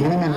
இணைந்து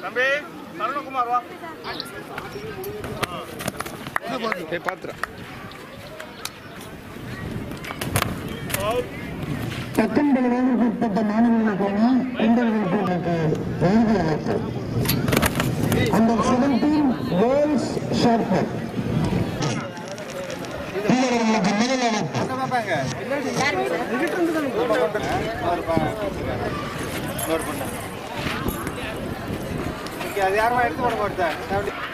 தம்பி சரவணகுமார் வா பத்தொன்பது வயதுக்கு உட்பட்ட மாணவர்களுக்கு இன்றைக்கு இறுதி அழைப்பு அந்த செவன்டீன் கேர்ள்ஸ் ஷார்ட்பட் வீரர்களுக்கு முதல் அழைப்பு அது யாருமா எடுத்து போட மாட்டேன்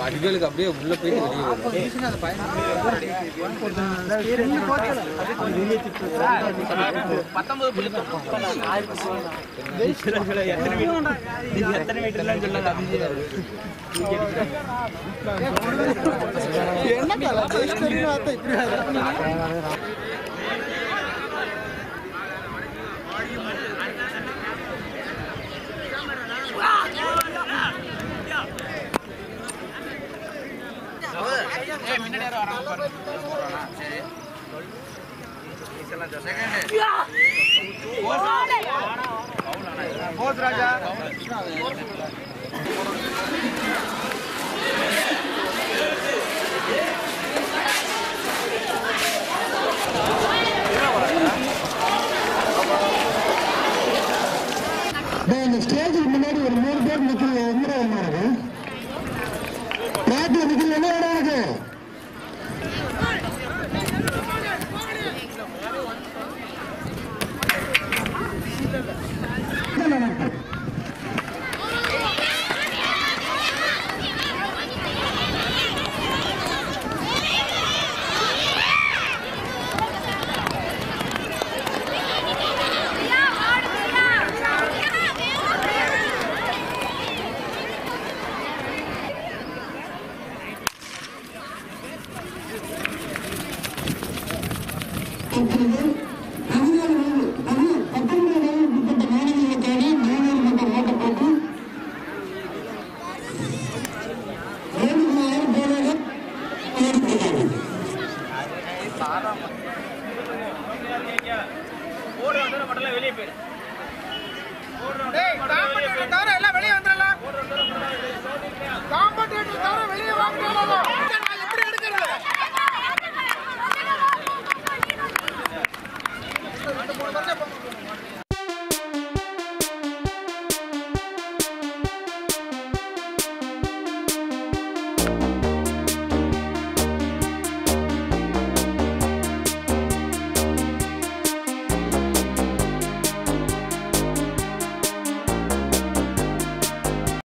அடிகளுக்கு அப்படியே உள்ள போயிட்டு வெளியே போஸ் ராஜா வெளியே போயிரு எல்லாம் வெளியே வந்துடலாம்